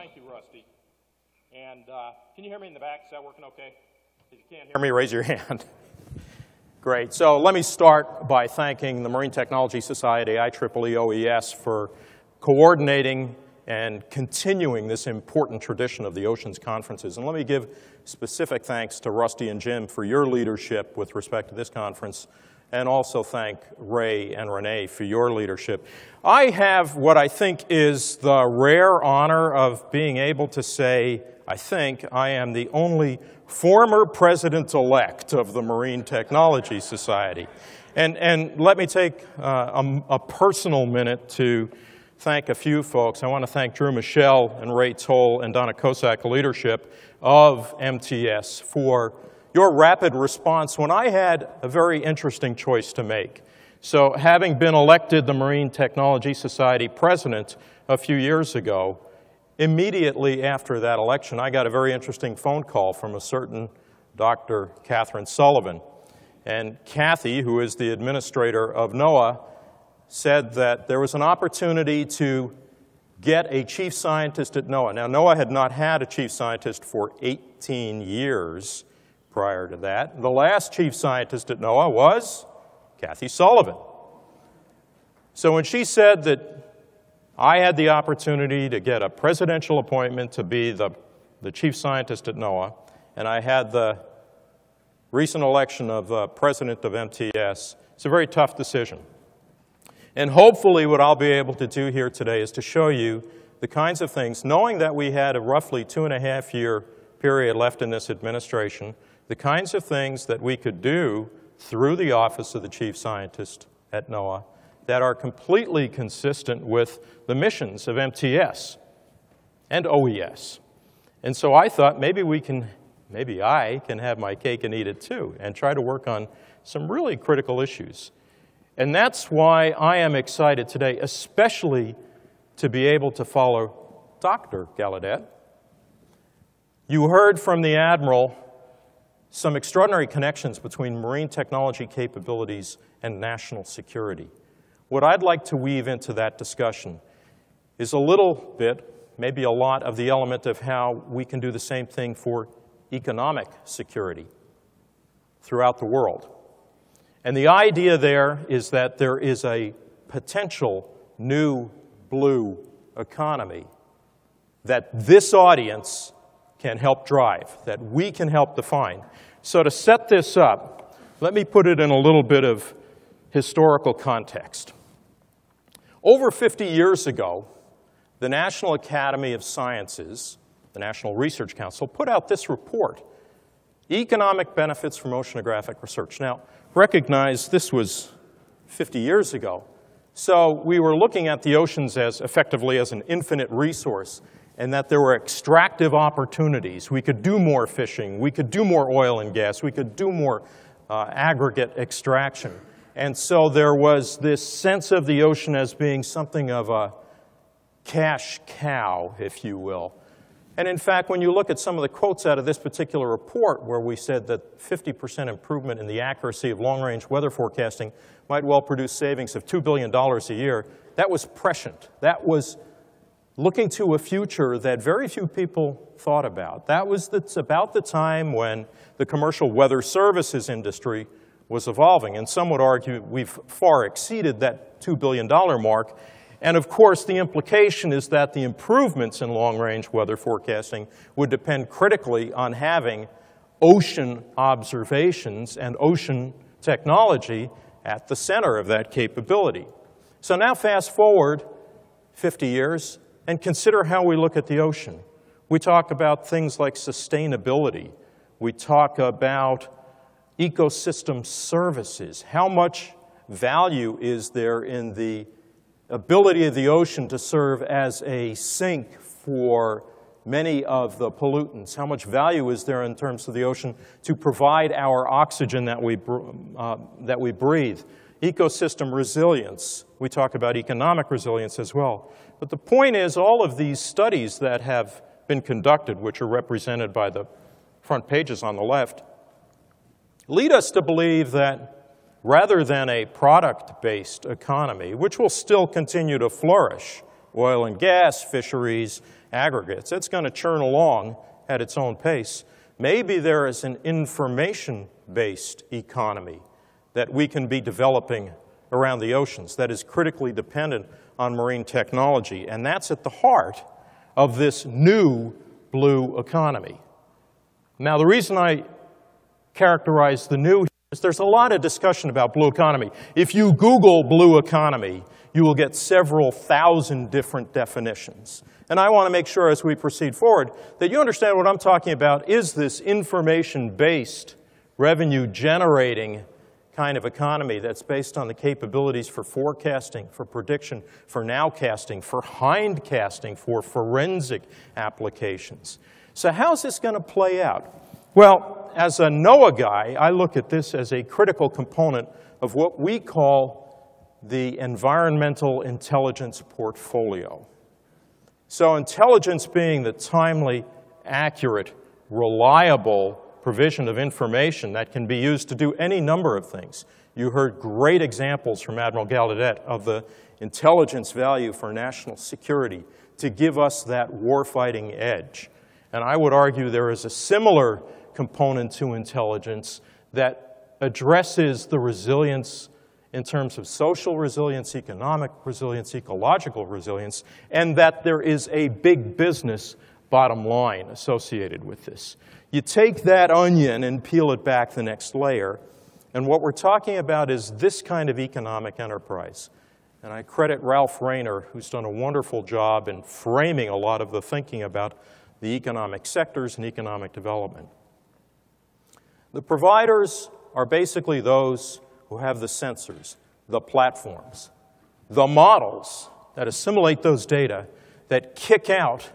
thank you, Rusty. And uh, can you hear me in the back? Is that working okay? If you can't hear me, raise your hand. Great. So let me start by thanking the Marine Technology Society, IEEE OES, for coordinating and continuing this important tradition of the Oceans Conferences. And let me give specific thanks to Rusty and Jim for your leadership with respect to this conference, and also thank Ray and Renee for your leadership. I have what I think is the rare honor of being able to say, I think, I am the only former president-elect of the Marine Technology Society. And, and let me take uh, a, a personal minute to thank a few folks. I want to thank Drew Michel and Ray Toll and Donna Kocak, leadership of MTS, for your rapid response when I had a very interesting choice to make. So having been elected the Marine Technology Society president a few years ago, immediately after that election, I got a very interesting phone call from a certain Dr. Kathryn Sullivan. And Kathy, who is the administrator of NOAA, said that there was an opportunity to get a chief scientist at NOAA. Now, NOAA had not had a chief scientist for 18 years prior to that. The last chief scientist at NOAA was Kathy Sullivan. So when she said that I had the opportunity to get a presidential appointment to be the, the chief scientist at NOAA, and I had the recent election of the president of MTS, it's a very tough decision. And hopefully what I'll be able to do here today is to show you the kinds of things, knowing that we had a roughly two and a half year period left in this administration, the kinds of things that we could do through the Office of the Chief Scientist at NOAA that are completely consistent with the missions of MTS and OES. And so I thought maybe we can, maybe I can have my cake and eat it too and try to work on some really critical issues. And that's why I am excited today, especially to be able to follow Dr. Gallaudet. You heard from the Admiral some extraordinary connections between marine technology capabilities and national security. What I'd like to weave into that discussion is a little bit, maybe a lot, of the element of how we can do the same thing for economic security throughout the world. And the idea there is that there is a potential new blue economy that this audience can help drive, that we can help define. So to set this up, let me put it in a little bit of historical context. Over 50 years ago, the National Academy of Sciences, the National Research Council, put out this report, Economic Benefits from Oceanographic Research. Now, recognize this was 50 years ago. So we were looking at the oceans as effectively as an infinite resource and that there were extractive opportunities. We could do more fishing, we could do more oil and gas, we could do more uh, aggregate extraction. And so there was this sense of the ocean as being something of a cash cow, if you will. And in fact, when you look at some of the quotes out of this particular report, where we said that 50% improvement in the accuracy of long range weather forecasting might well produce savings of $2 billion a year, that was prescient. That was looking to a future that very few people thought about. That was the, about the time when the commercial weather services industry was evolving. And some would argue we've far exceeded that $2 billion mark. And of course, the implication is that the improvements in long-range weather forecasting would depend critically on having ocean observations and ocean technology at the center of that capability. So now fast forward 50 years and consider how we look at the ocean. We talk about things like sustainability. We talk about ecosystem services. How much value is there in the ability of the ocean to serve as a sink for many of the pollutants? How much value is there in terms of the ocean to provide our oxygen that we, uh, that we breathe? Ecosystem resilience. We talk about economic resilience as well. But the point is, all of these studies that have been conducted, which are represented by the front pages on the left, lead us to believe that rather than a product-based economy, which will still continue to flourish oil and gas, fisheries, aggregates. It's going to churn along at its own pace. Maybe there is an information based economy that we can be developing around the oceans that is critically dependent on marine technology. And that's at the heart of this new blue economy. Now, the reason I characterize the new is there's a lot of discussion about blue economy. If you Google blue economy, you will get several thousand different definitions. And I want to make sure as we proceed forward that you understand what I'm talking about is this information-based, revenue-generating kind of economy that's based on the capabilities for forecasting, for prediction, for nowcasting, for hindcasting, for forensic applications. So how's this going to play out? Well, as a NOAA guy, I look at this as a critical component of what we call the environmental intelligence portfolio. So intelligence being the timely, accurate, reliable provision of information that can be used to do any number of things. You heard great examples from Admiral Gallaudet of the intelligence value for national security to give us that warfighting edge. And I would argue there is a similar component to intelligence that addresses the resilience in terms of social resilience, economic resilience, ecological resilience, and that there is a big business bottom line associated with this. You take that onion and peel it back the next layer, and what we're talking about is this kind of economic enterprise. And I credit Ralph Rayner, who's done a wonderful job in framing a lot of the thinking about the economic sectors and economic development. The providers are basically those who have the sensors, the platforms, the models that assimilate those data, that kick out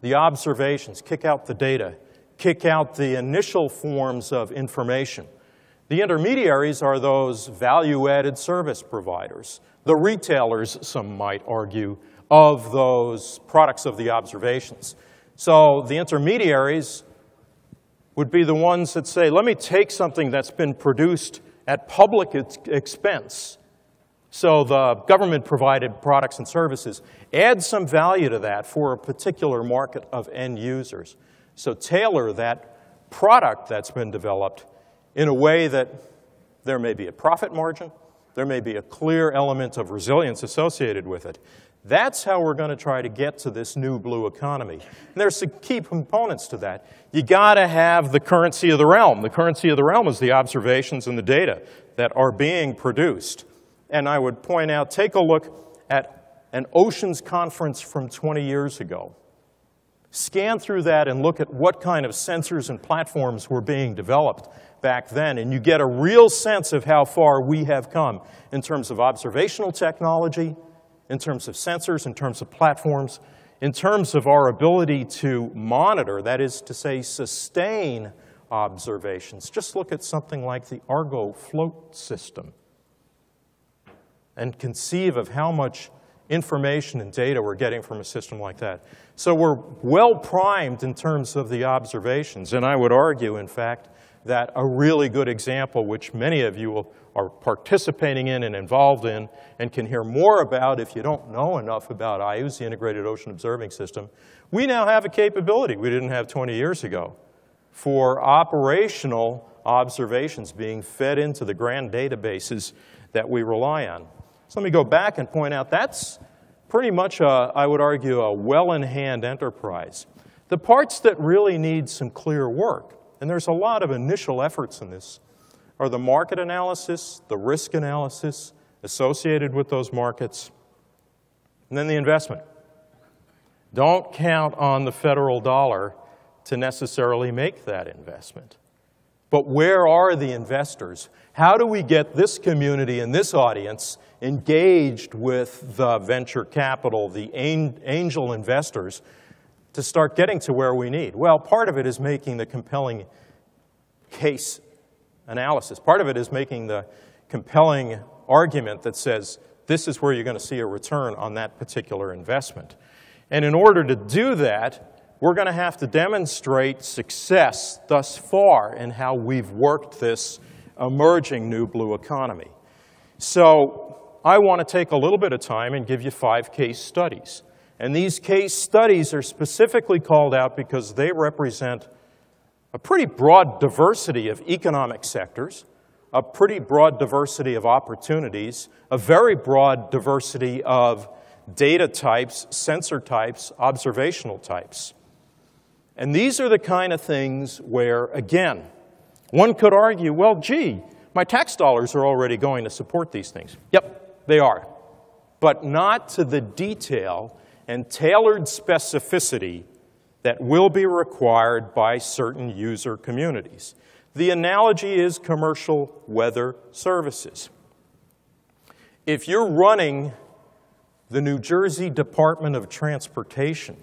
the observations, kick out the data, kick out the initial forms of information. The intermediaries are those value-added service providers, the retailers, some might argue, of those products of the observations. So the intermediaries would be the ones that say, let me take something that's been produced at public expense, so the government provided products and services, add some value to that for a particular market of end users. So tailor that product that's been developed in a way that there may be a profit margin, there may be a clear element of resilience associated with it. That's how we're going to try to get to this new blue economy. And there's some key components to that. You got to have the currency of the realm. The currency of the realm is the observations and the data that are being produced. And I would point out, take a look at an oceans conference from 20 years ago. Scan through that and look at what kind of sensors and platforms were being developed back then, and you get a real sense of how far we have come in terms of observational technology, in terms of sensors, in terms of platforms, in terms of our ability to monitor, that is to say, sustain observations. Just look at something like the Argo float system and conceive of how much information and data we're getting from a system like that. So we're well primed in terms of the observations, and I would argue, in fact, that a really good example, which many of you are participating in and involved in and can hear more about if you don't know enough about IOOS, the Integrated Ocean Observing System, we now have a capability we didn't have 20 years ago for operational observations being fed into the grand databases that we rely on. So let me go back and point out that's pretty much, a, I would argue, a well-in-hand enterprise. The parts that really need some clear work, and there's a lot of initial efforts in this, are the market analysis, the risk analysis associated with those markets, and then the investment. Don't count on the federal dollar to necessarily make that investment. But where are the investors? How do we get this community and this audience engaged with the venture capital, the angel investors, to start getting to where we need? Well, part of it is making the compelling case analysis. Part of it is making the compelling argument that says this is where you're going to see a return on that particular investment. And in order to do that, we're going to have to demonstrate success thus far in how we've worked this emerging new blue economy. So I want to take a little bit of time and give you five case studies. And these case studies are specifically called out because they represent a pretty broad diversity of economic sectors, a pretty broad diversity of opportunities, a very broad diversity of data types, sensor types, observational types. And these are the kind of things where, again, one could argue, well, gee, my tax dollars are already going to support these things. Yep, they are. But not to the detail and tailored specificity that will be required by certain user communities. The analogy is commercial weather services. If you're running the New Jersey Department of Transportation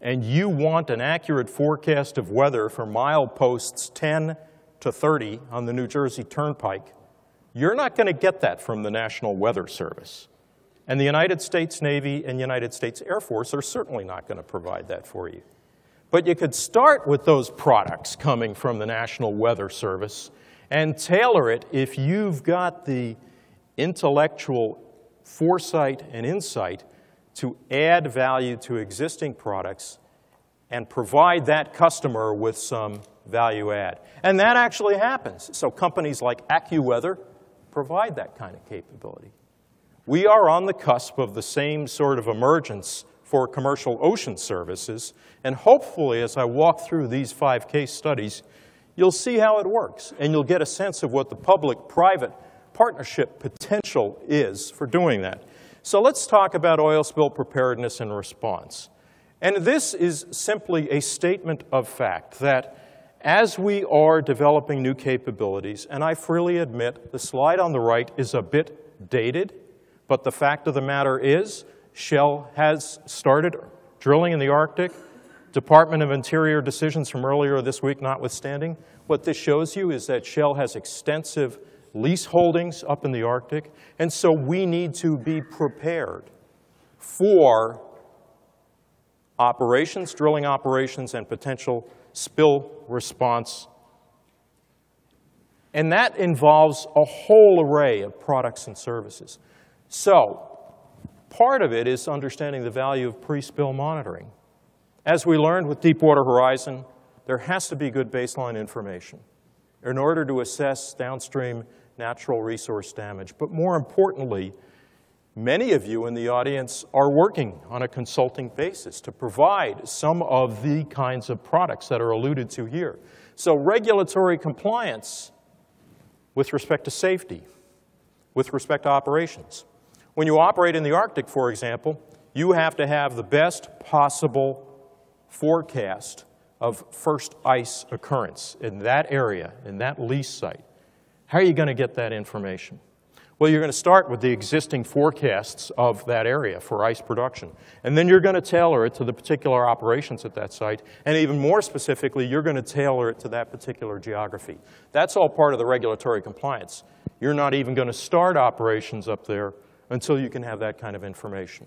and you want an accurate forecast of weather for mileposts 10 to 30 on the New Jersey Turnpike, you're not going to get that from the National Weather Service. And the United States Navy and United States Air Force are certainly not going to provide that for you. But you could start with those products coming from the National Weather Service and tailor it if you've got the intellectual foresight and insight to add value to existing products and provide that customer with some value add. And that actually happens. So companies like AccuWeather provide that kind of capability. We are on the cusp of the same sort of emergence for commercial ocean services, and hopefully as I walk through these five case studies, you'll see how it works, and you'll get a sense of what the public-private partnership potential is for doing that. So let's talk about oil spill preparedness and response. And this is simply a statement of fact that as we are developing new capabilities, and I freely admit the slide on the right is a bit dated, but the fact of the matter is Shell has started drilling in the Arctic. Department of Interior decisions from earlier this week notwithstanding, what this shows you is that Shell has extensive lease holdings up in the Arctic, and so we need to be prepared for operations, drilling operations, and potential spill response. And that involves a whole array of products and services. So, part of it is understanding the value of pre-spill monitoring. As we learned with Deepwater Horizon, there has to be good baseline information in order to assess downstream natural resource damage. But more importantly, many of you in the audience are working on a consulting basis to provide some of the kinds of products that are alluded to here. So regulatory compliance with respect to safety, with respect to operations. When you operate in the Arctic, for example, you have to have the best possible forecast of first ice occurrence in that area, in that lease site. How are you going to get that information? Well, you're going to start with the existing forecasts of that area for ice production. And then you're going to tailor it to the particular operations at that site. And even more specifically, you're going to tailor it to that particular geography. That's all part of the regulatory compliance. You're not even going to start operations up there until you can have that kind of information.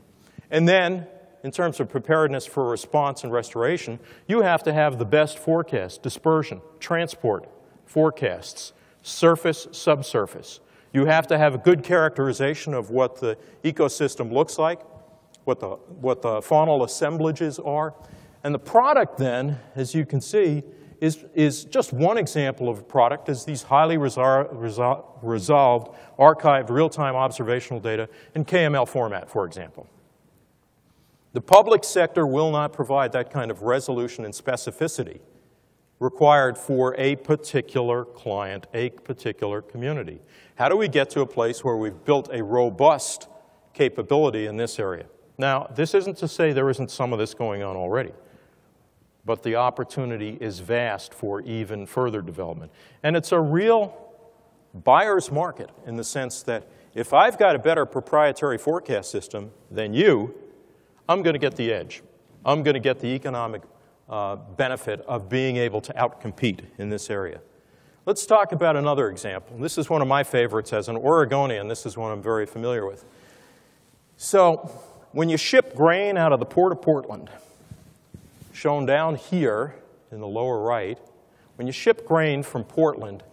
And then, in terms of preparedness for response and restoration, you have to have the best forecast, dispersion, transport forecasts surface, subsurface. You have to have a good characterization of what the ecosystem looks like, what the, what the faunal assemblages are. And the product then, as you can see, is, is just one example of a product is these highly resol resol resolved, archived, real-time observational data in KML format, for example. The public sector will not provide that kind of resolution and specificity required for a particular client, a particular community. How do we get to a place where we've built a robust capability in this area? Now, this isn't to say there isn't some of this going on already, but the opportunity is vast for even further development. And it's a real buyer's market in the sense that if I've got a better proprietary forecast system than you, I'm going to get the edge. I'm going to get the economic uh, benefit of being able to outcompete in this area. Let's talk about another example. This is one of my favorites as an Oregonian. This is one I'm very familiar with. So when you ship grain out of the Port of Portland, shown down here in the lower right, when you ship grain from Portland,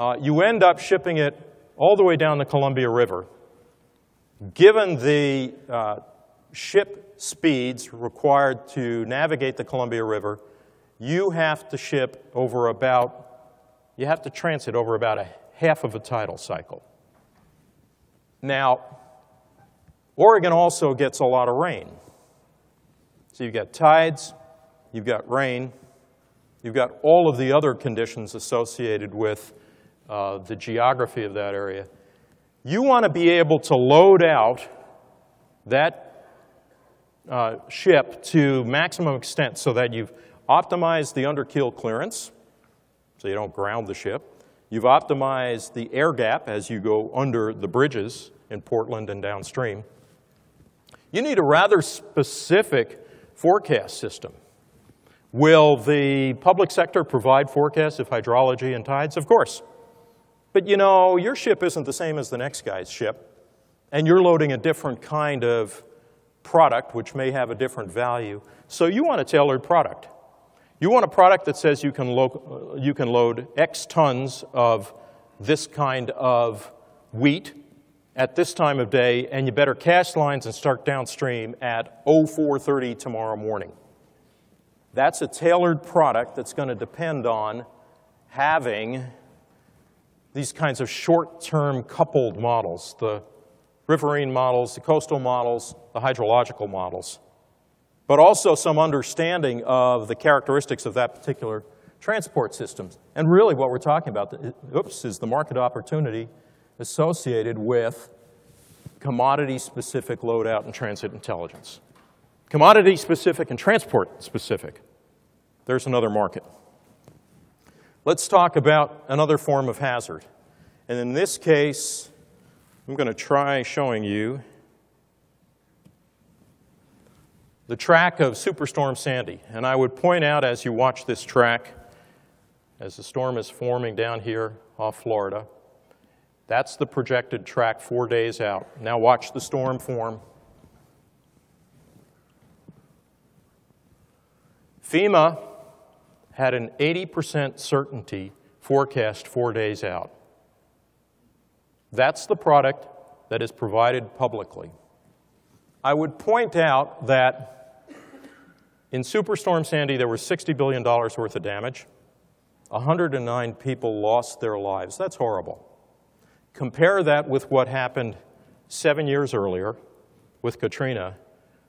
uh, you end up shipping it all the way down the Columbia River given the uh, ship speeds required to navigate the Columbia River, you have to ship over about, you have to transit over about a half of a tidal cycle. Now, Oregon also gets a lot of rain. So you've got tides, you've got rain, you've got all of the other conditions associated with uh, the geography of that area. You want to be able to load out that uh, ship to maximum extent so that you've optimized the underkeel clearance, so you don't ground the ship. You've optimized the air gap as you go under the bridges in Portland and downstream. You need a rather specific forecast system. Will the public sector provide forecasts of hydrology and tides? Of course. But you know, your ship isn't the same as the next guy's ship, and you're loading a different kind of product which may have a different value. So you want a tailored product. You want a product that says you can, you can load X tons of this kind of wheat at this time of day, and you better cast lines and start downstream at 0430 tomorrow morning. That's a tailored product that's going to depend on having these kinds of short-term coupled models, the riverine models, the coastal models, the hydrological models, but also some understanding of the characteristics of that particular transport system. And really what we're talking about, oops, is the market opportunity associated with commodity-specific loadout and transit intelligence. Commodity-specific and transport-specific. There's another market. Let's talk about another form of hazard. And in this case, I'm going to try showing you the track of Superstorm Sandy. And I would point out as you watch this track, as the storm is forming down here off Florida, that's the projected track four days out. Now watch the storm form. FEMA had an 80% certainty forecast four days out. That's the product that is provided publicly. I would point out that in Superstorm Sandy, there was $60 billion worth of damage. 109 people lost their lives. That's horrible. Compare that with what happened seven years earlier with Katrina,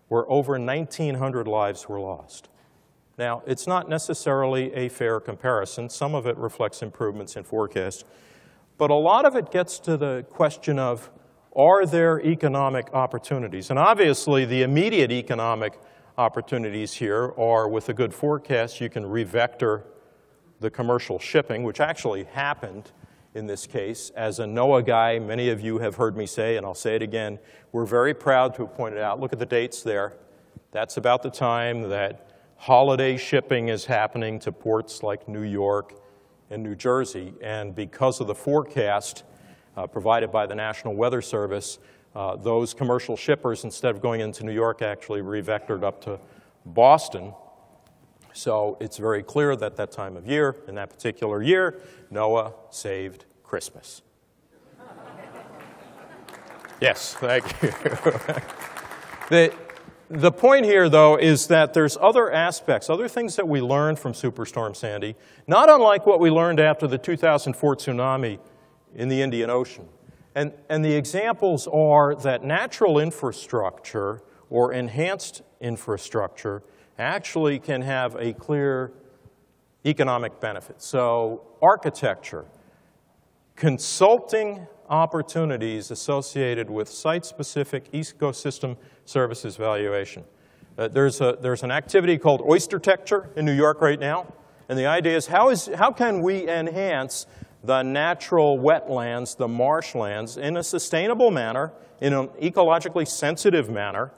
where over 1,900 lives were lost. Now, it's not necessarily a fair comparison. Some of it reflects improvements in forecast. But a lot of it gets to the question of, are there economic opportunities? And obviously, the immediate economic opportunities here are with a good forecast, you can revector the commercial shipping, which actually happened in this case. As a NOAA guy, many of you have heard me say, and I'll say it again, we're very proud to have pointed out, look at the dates there. That's about the time that holiday shipping is happening to ports like New York and New Jersey. And because of the forecast provided by the National Weather Service, uh, those commercial shippers, instead of going into New York, actually revectored up to Boston. So it's very clear that that time of year, in that particular year, NOAA saved Christmas. yes, thank you. the, the point here, though, is that there's other aspects, other things that we learned from Superstorm Sandy, not unlike what we learned after the 2004 tsunami in the Indian Ocean. And, and the examples are that natural infrastructure or enhanced infrastructure actually can have a clear economic benefit. So architecture, consulting opportunities associated with site-specific ecosystem services valuation. Uh, there's, a, there's an activity called Oystertecture in New York right now, and the idea is how, is how can we enhance the natural wetlands, the marshlands, in a sustainable manner, in an ecologically sensitive manner,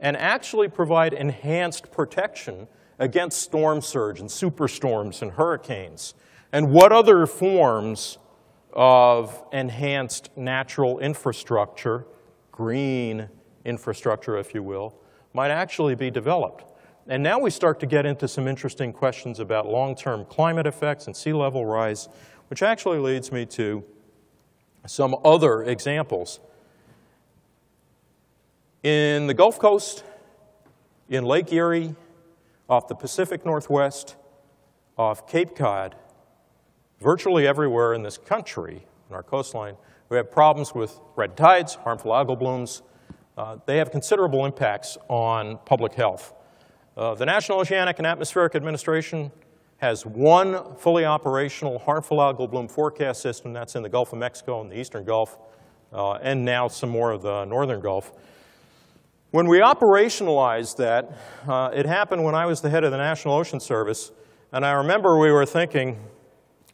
and actually provide enhanced protection against storm surge and superstorms and hurricanes? And what other forms of enhanced natural infrastructure, green infrastructure, if you will, might actually be developed. And now we start to get into some interesting questions about long-term climate effects and sea level rise, which actually leads me to some other examples. In the Gulf Coast, in Lake Erie, off the Pacific Northwest, off Cape Cod, virtually everywhere in this country, on our coastline, we have problems with red tides, harmful algal blooms. Uh, they have considerable impacts on public health. Uh, the National Oceanic and Atmospheric Administration has one fully operational harmful algal bloom forecast system. That's in the Gulf of Mexico and the Eastern Gulf, uh, and now some more of the Northern Gulf. When we operationalized that, uh, it happened when I was the head of the National Ocean Service, and I remember we were thinking,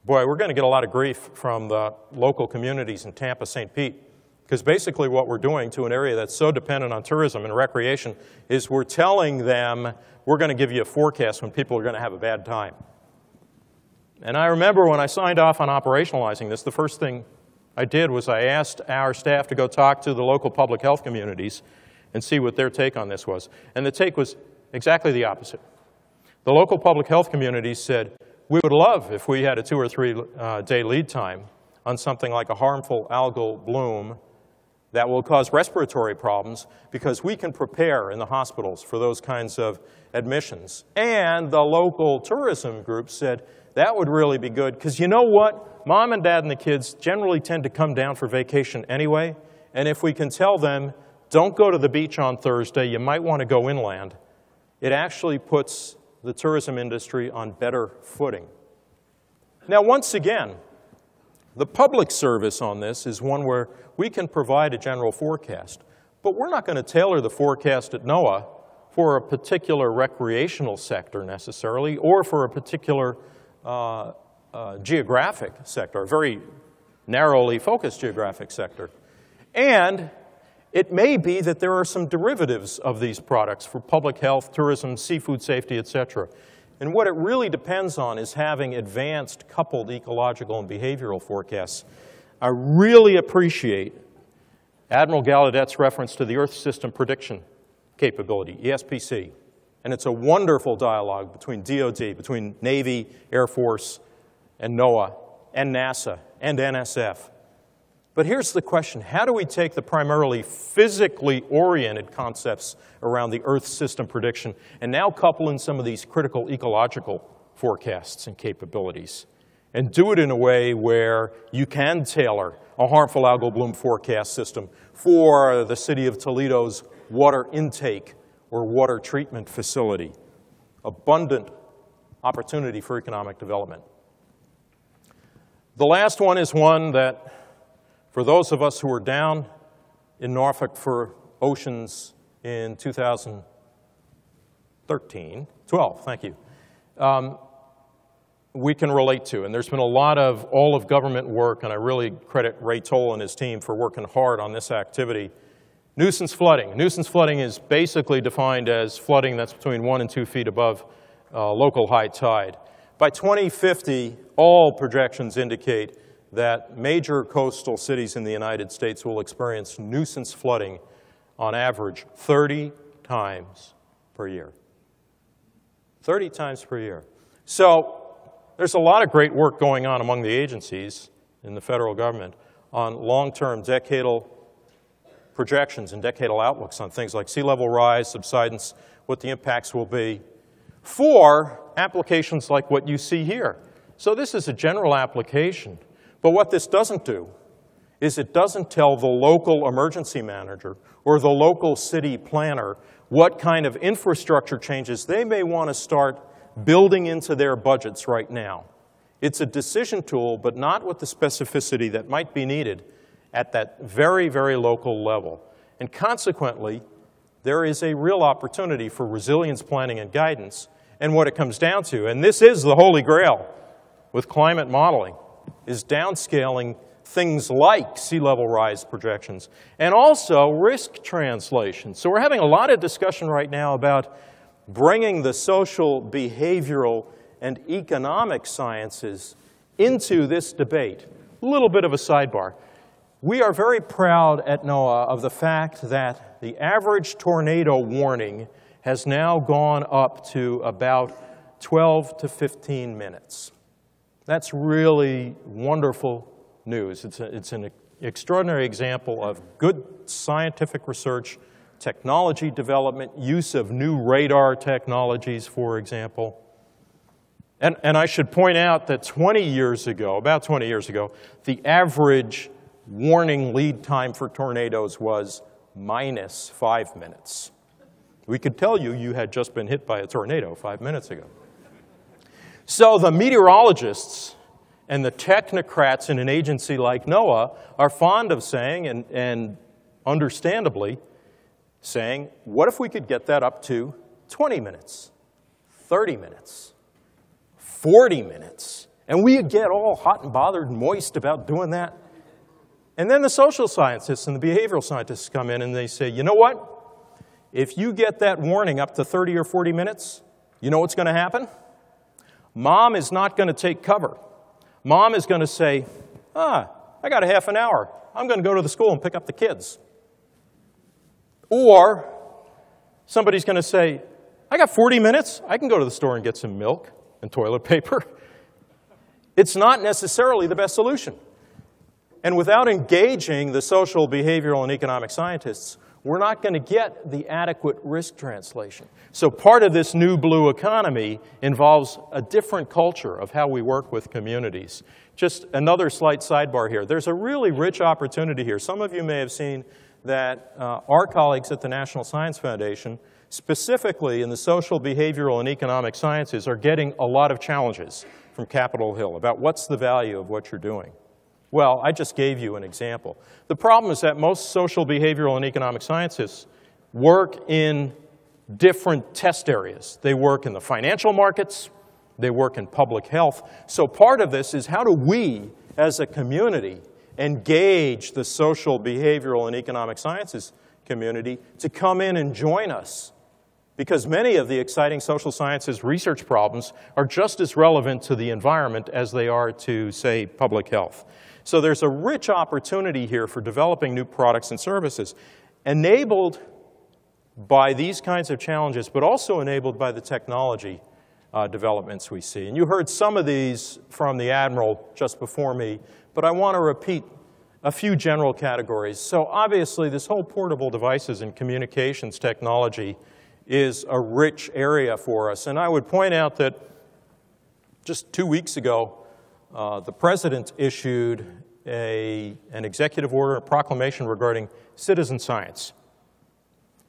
boy, we're going to get a lot of grief from the local communities in Tampa, St. Pete, because basically what we're doing to an area that's so dependent on tourism and recreation is we're telling them we're going to give you a forecast when people are going to have a bad time. And I remember when I signed off on operationalizing this, the first thing I did was I asked our staff to go talk to the local public health communities and see what their take on this was. And the take was exactly the opposite. The local public health communities said, we would love if we had a two or three uh, day lead time on something like a harmful algal bloom that will cause respiratory problems because we can prepare in the hospitals for those kinds of admissions. And the local tourism group said, that would really be good, because you know what? Mom and dad and the kids generally tend to come down for vacation anyway, and if we can tell them, don't go to the beach on Thursday, you might want to go inland, it actually puts the tourism industry on better footing. Now, once again, the public service on this is one where we can provide a general forecast, but we're not going to tailor the forecast at NOAA for a particular recreational sector necessarily or for a particular uh, uh, geographic sector, a very narrowly focused geographic sector. And it may be that there are some derivatives of these products for public health, tourism, seafood safety, et cetera. And what it really depends on is having advanced coupled ecological and behavioral forecasts. I really appreciate Admiral Gallaudet's reference to the Earth System Prediction Capability, ESPC. And it's a wonderful dialogue between DoD, between Navy, Air Force, and NOAA, and NASA, and NSF. But here's the question how do we take the primarily physically oriented concepts around the Earth system prediction and now couple in some of these critical ecological forecasts and capabilities? And do it in a way where you can tailor a harmful algal bloom forecast system for the city of Toledo's water intake or water treatment facility. Abundant opportunity for economic development. The last one is one that, for those of us who were down in Norfolk for oceans in 2013, 12, thank you, um, we can relate to. And there's been a lot of all of government work, and I really credit Ray Toll and his team for working hard on this activity Nuisance flooding. Nuisance flooding is basically defined as flooding that's between one and two feet above uh, local high tide. By 2050, all projections indicate that major coastal cities in the United States will experience nuisance flooding on average 30 times per year. 30 times per year. So there's a lot of great work going on among the agencies in the federal government on long-term decadal projections and decadal outlooks on things like sea level rise, subsidence, what the impacts will be for applications like what you see here. So this is a general application. But what this doesn't do is it doesn't tell the local emergency manager or the local city planner what kind of infrastructure changes they may want to start building into their budgets right now. It's a decision tool, but not with the specificity that might be needed at that very, very local level. And consequently, there is a real opportunity for resilience planning and guidance. And what it comes down to, and this is the holy grail with climate modeling, is downscaling things like sea level rise projections and also risk translation. So we're having a lot of discussion right now about bringing the social, behavioral, and economic sciences into this debate. A little bit of a sidebar. We are very proud at NOAA of the fact that the average tornado warning has now gone up to about 12 to 15 minutes. That's really wonderful news. It's, a, it's an extraordinary example of good scientific research technology development, use of new radar technologies, for example. And, and I should point out that 20 years ago, about 20 years ago, the average warning lead time for tornadoes was minus five minutes. We could tell you you had just been hit by a tornado five minutes ago. So the meteorologists and the technocrats in an agency like NOAA are fond of saying, and, and understandably, saying, what if we could get that up to 20 minutes, 30 minutes, 40 minutes? And we get all hot and bothered and moist about doing that. And then the social scientists and the behavioral scientists come in and they say, you know what? If you get that warning up to 30 or 40 minutes, you know what's going to happen? Mom is not going to take cover. Mom is going to say, ah, I got a half an hour. I'm going to go to the school and pick up the kids. Or somebody's going to say, I got 40 minutes. I can go to the store and get some milk and toilet paper. It's not necessarily the best solution. And without engaging the social, behavioral, and economic scientists, we're not going to get the adequate risk translation. So part of this new blue economy involves a different culture of how we work with communities. Just another slight sidebar here. There's a really rich opportunity here. Some of you may have seen that uh, our colleagues at the National Science Foundation, specifically in the social, behavioral, and economic sciences, are getting a lot of challenges from Capitol Hill about what's the value of what you're doing. Well, I just gave you an example. The problem is that most social, behavioral, and economic scientists work in different test areas. They work in the financial markets, they work in public health. So part of this is how do we, as a community, engage the social, behavioral, and economic sciences community to come in and join us. Because many of the exciting social sciences research problems are just as relevant to the environment as they are to, say, public health. So there's a rich opportunity here for developing new products and services enabled by these kinds of challenges, but also enabled by the technology uh, developments we see. And you heard some of these from the Admiral just before me, but I want to repeat a few general categories. So obviously, this whole portable devices and communications technology is a rich area for us. And I would point out that just two weeks ago, uh, the president issued a, an executive order, a proclamation regarding citizen science.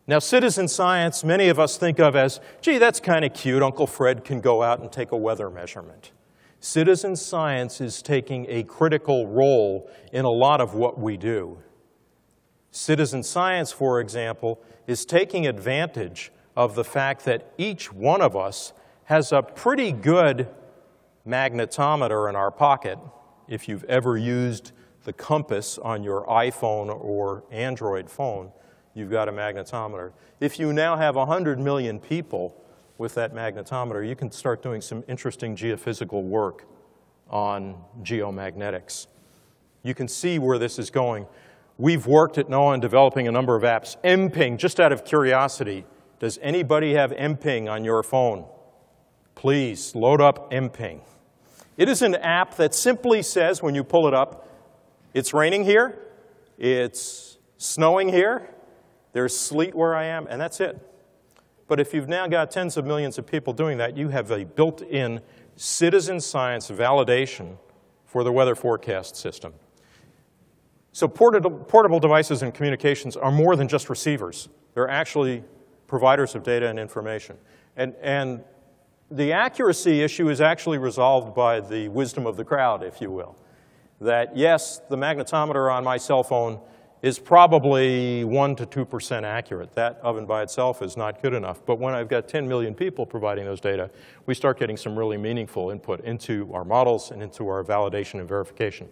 Now, citizen science, many of us think of as, gee, that's kind of cute. Uncle Fred can go out and take a weather measurement. Citizen science is taking a critical role in a lot of what we do. Citizen science, for example, is taking advantage of the fact that each one of us has a pretty good magnetometer in our pocket, if you've ever used the compass on your iPhone or Android phone, you've got a magnetometer. If you now have 100 million people with that magnetometer, you can start doing some interesting geophysical work on geomagnetics. You can see where this is going. We've worked at NOAA on developing a number of apps. MPing, just out of curiosity, does anybody have MPing on your phone? Please load up MPing. It is an app that simply says, when you pull it up, it's raining here, it's snowing here, there's sleet where I am, and that's it. But if you've now got tens of millions of people doing that, you have a built in citizen science validation for the weather forecast system. So portable devices and communications are more than just receivers. They're actually providers of data and information. And, and the accuracy issue is actually resolved by the wisdom of the crowd, if you will. That yes, the magnetometer on my cell phone is probably 1 to 2% accurate. That oven by itself is not good enough. But when I've got 10 million people providing those data, we start getting some really meaningful input into our models and into our validation and verification.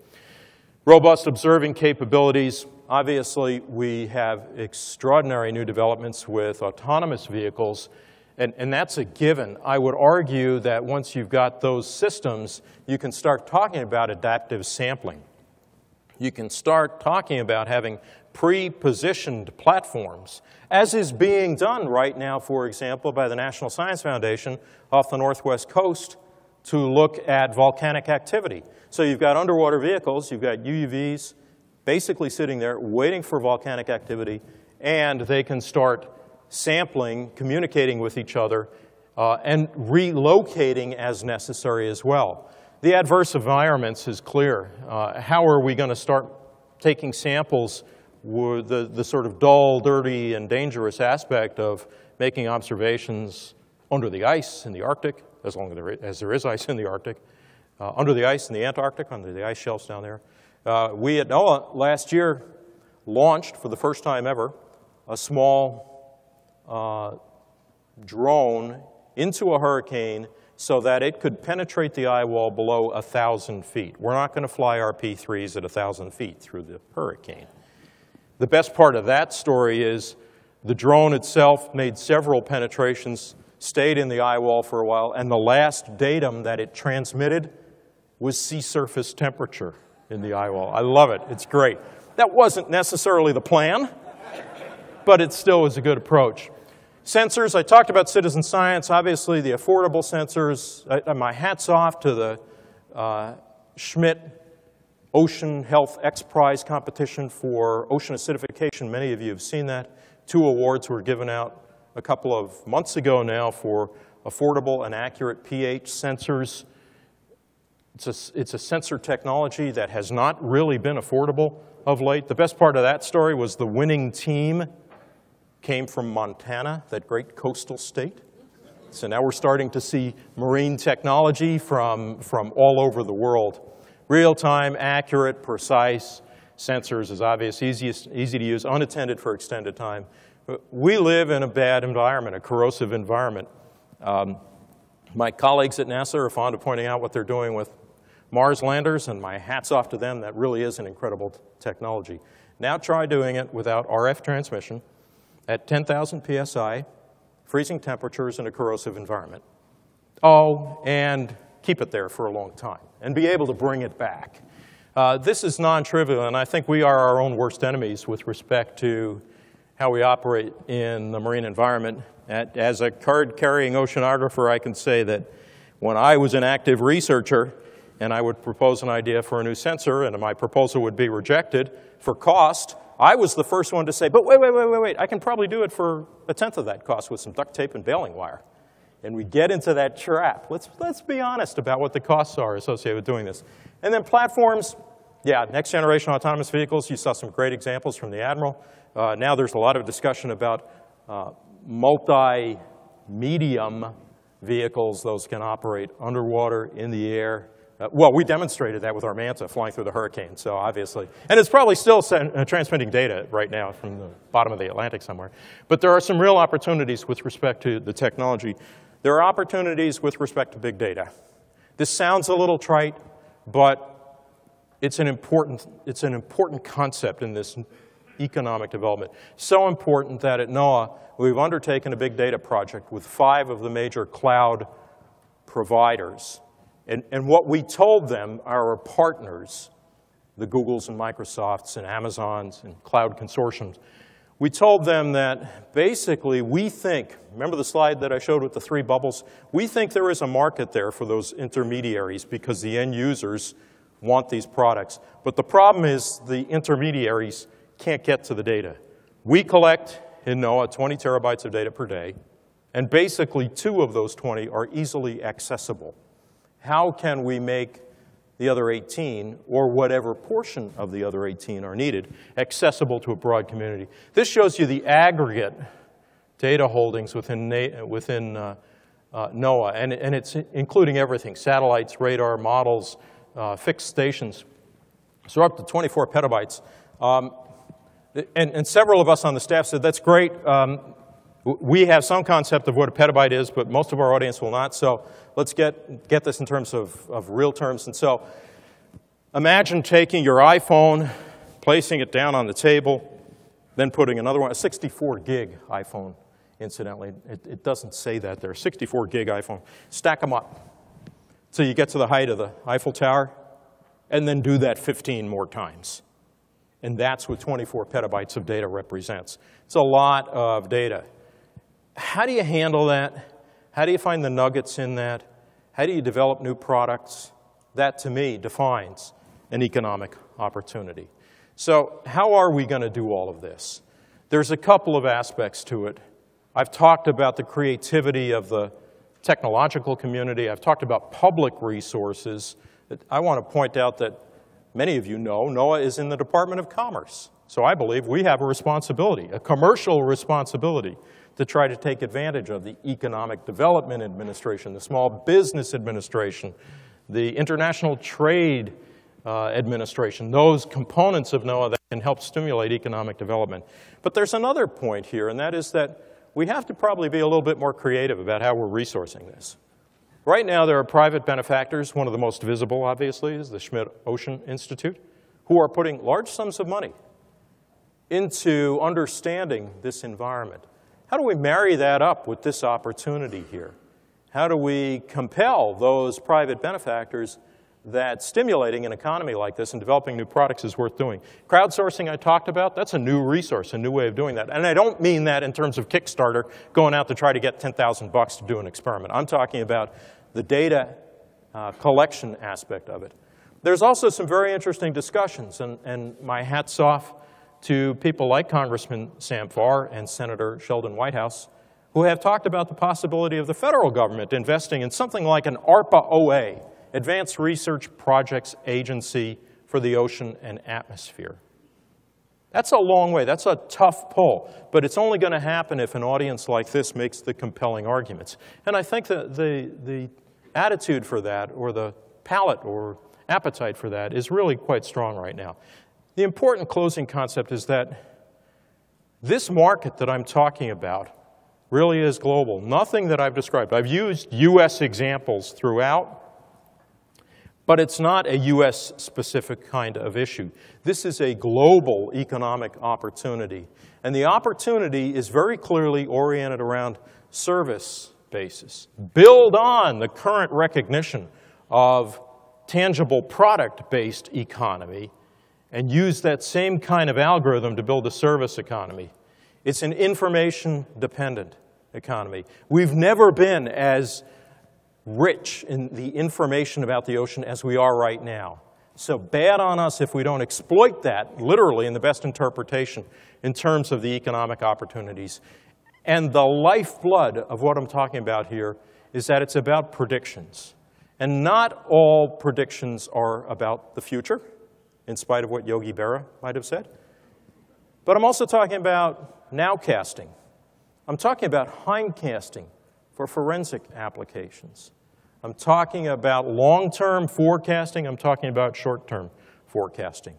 Robust observing capabilities. Obviously, we have extraordinary new developments with autonomous vehicles and, and that's a given. I would argue that once you've got those systems, you can start talking about adaptive sampling. You can start talking about having pre-positioned platforms, as is being done right now, for example, by the National Science Foundation off the northwest coast to look at volcanic activity. So you've got underwater vehicles, you've got UUVs basically sitting there waiting for volcanic activity, and they can start sampling, communicating with each other, uh, and relocating as necessary as well. The adverse environments is clear. Uh, how are we going to start taking samples with the, the sort of dull, dirty, and dangerous aspect of making observations under the ice in the Arctic, as long as there is, as there is ice in the Arctic, uh, under the ice in the Antarctic, under the ice shelves down there. Uh, we at NOAA last year launched for the first time ever a small uh, drone into a hurricane so that it could penetrate the eye wall below 1,000 feet. We're not going to fly our P-3s at 1,000 feet through the hurricane. The best part of that story is the drone itself made several penetrations, stayed in the eye wall for a while, and the last datum that it transmitted was sea surface temperature in the eye wall. I love it. It's great. That wasn't necessarily the plan, but it still was a good approach. Sensors, I talked about citizen science, obviously the affordable sensors. I, my hat's off to the uh, Schmidt Ocean Health X Prize competition for ocean acidification. Many of you have seen that. Two awards were given out a couple of months ago now for affordable and accurate pH sensors. It's a, it's a sensor technology that has not really been affordable of late. The best part of that story was the winning team came from Montana, that great coastal state. So now we're starting to see marine technology from, from all over the world. Real-time, accurate, precise sensors is obvious, easiest, easy to use, unattended for extended time. We live in a bad environment, a corrosive environment. Um, my colleagues at NASA are fond of pointing out what they're doing with Mars landers, and my hat's off to them. That really is an incredible technology. Now try doing it without RF transmission, at 10,000 psi, freezing temperatures in a corrosive environment. Oh, and keep it there for a long time and be able to bring it back. Uh, this is non-trivial, and I think we are our own worst enemies with respect to how we operate in the marine environment. At, as a card-carrying oceanographer, I can say that when I was an active researcher and I would propose an idea for a new sensor and my proposal would be rejected for cost, I was the first one to say, but wait, wait, wait, wait, wait, I can probably do it for a tenth of that cost with some duct tape and baling wire. And we get into that trap. Let's, let's be honest about what the costs are associated with doing this. And then platforms, yeah, next generation autonomous vehicles, you saw some great examples from the Admiral. Uh, now there's a lot of discussion about uh, multi-medium vehicles. Those can operate underwater, in the air, uh, well, we demonstrated that with our Manta flying through the hurricane, so obviously. And it's probably still send, uh, transmitting data right now from the bottom of the Atlantic somewhere. But there are some real opportunities with respect to the technology. There are opportunities with respect to big data. This sounds a little trite, but it's an important, it's an important concept in this economic development. So important that at NOAA, we've undertaken a big data project with five of the major cloud providers and, and what we told them, our partners, the Googles and Microsofts and Amazons and cloud consortiums, we told them that basically we think, remember the slide that I showed with the three bubbles? We think there is a market there for those intermediaries because the end users want these products. But the problem is the intermediaries can't get to the data. We collect in NOAA 20 terabytes of data per day, and basically two of those 20 are easily accessible how can we make the other 18, or whatever portion of the other 18 are needed, accessible to a broad community. This shows you the aggregate data holdings within, within uh, uh, NOAA, and, and it's including everything, satellites, radar, models, uh, fixed stations. So up to 24 petabytes. Um, and, and, several of us on the staff said, that's great. Um, we have some concept of what a petabyte is, but most of our audience will not. So let's get, get this in terms of, of real terms. And so imagine taking your iPhone, placing it down on the table, then putting another one, a 64 gig iPhone, incidentally. It, it doesn't say that there, 64 gig iPhone. Stack them up so you get to the height of the Eiffel Tower, and then do that 15 more times. And that's what 24 petabytes of data represents. It's a lot of data. How do you handle that? How do you find the nuggets in that? How do you develop new products? That, to me, defines an economic opportunity. So how are we going to do all of this? There's a couple of aspects to it. I've talked about the creativity of the technological community. I've talked about public resources. I want to point out that many of you know NOAA is in the Department of Commerce. So I believe we have a responsibility, a commercial responsibility, to try to take advantage of the Economic Development Administration, the Small Business Administration, the International Trade uh, Administration, those components of NOAA that can help stimulate economic development. But there's another point here, and that is that we have to probably be a little bit more creative about how we're resourcing this. Right now, there are private benefactors. One of the most visible, obviously, is the Schmidt Ocean Institute, who are putting large sums of money into understanding this environment. How do we marry that up with this opportunity here? How do we compel those private benefactors that stimulating an economy like this and developing new products is worth doing? Crowdsourcing I talked about, that's a new resource, a new way of doing that. And I don't mean that in terms of Kickstarter going out to try to get 10,000 bucks to do an experiment. I'm talking about the data uh, collection aspect of it. There's also some very interesting discussions, and, and my hat's off to people like Congressman Sam Farr and Senator Sheldon Whitehouse, who have talked about the possibility of the federal government investing in something like an ARPA OA, Advanced Research Projects Agency for the Ocean and Atmosphere. That's a long way. That's a tough pull. But it's only going to happen if an audience like this makes the compelling arguments. And I think that the, the attitude for that, or the palate or appetite for that, is really quite strong right now. The important closing concept is that this market that I'm talking about really is global. Nothing that I've described. I've used U.S. examples throughout, but it's not a U.S. specific kind of issue. This is a global economic opportunity. And the opportunity is very clearly oriented around service basis. Build on the current recognition of tangible product based economy and use that same kind of algorithm to build a service economy. It's an information dependent economy. We've never been as rich in the information about the ocean as we are right now. So bad on us if we don't exploit that, literally in the best interpretation, in terms of the economic opportunities. And the lifeblood of what I'm talking about here is that it's about predictions. And not all predictions are about the future in spite of what Yogi Berra might have said. But I'm also talking about nowcasting. I'm talking about hindcasting for forensic applications. I'm talking about long-term forecasting. I'm talking about short-term forecasting.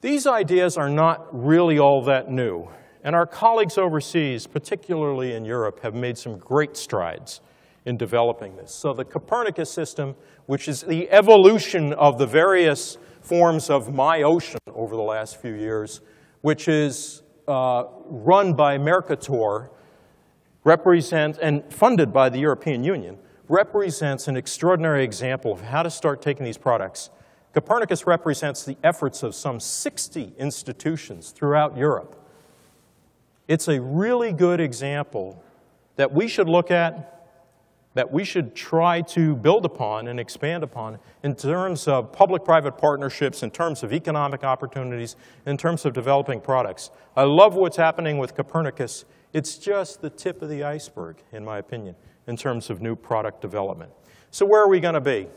These ideas are not really all that new. And our colleagues overseas, particularly in Europe, have made some great strides in developing this. So the Copernicus system, which is the evolution of the various forms of MyOcean over the last few years, which is uh, run by Mercator, represents, and funded by the European Union, represents an extraordinary example of how to start taking these products. Copernicus represents the efforts of some 60 institutions throughout Europe. It's a really good example that we should look at that we should try to build upon and expand upon in terms of public-private partnerships, in terms of economic opportunities, in terms of developing products. I love what's happening with Copernicus. It's just the tip of the iceberg, in my opinion, in terms of new product development. So where are we going to be?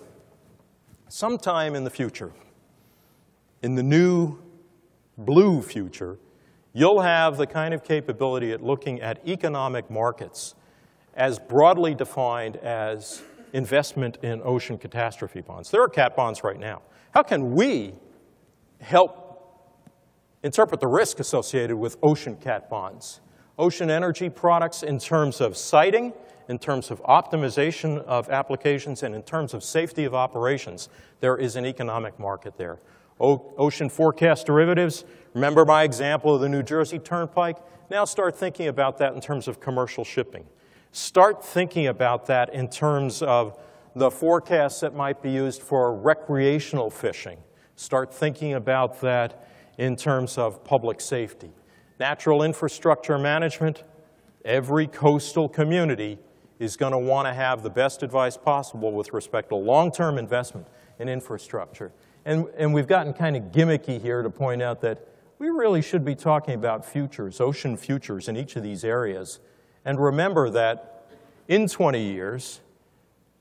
Sometime in the future, in the new blue future, you'll have the kind of capability at looking at economic markets as broadly defined as investment in ocean catastrophe bonds. There are cat bonds right now. How can we help interpret the risk associated with ocean cat bonds? Ocean energy products in terms of siting, in terms of optimization of applications, and in terms of safety of operations, there is an economic market there. O ocean forecast derivatives, remember my example of the New Jersey Turnpike? Now start thinking about that in terms of commercial shipping. Start thinking about that in terms of the forecasts that might be used for recreational fishing. Start thinking about that in terms of public safety. Natural infrastructure management, every coastal community is going to want to have the best advice possible with respect to long-term investment in infrastructure. And, and we've gotten kind of gimmicky here to point out that we really should be talking about futures, ocean futures in each of these areas. And remember that in 20 years,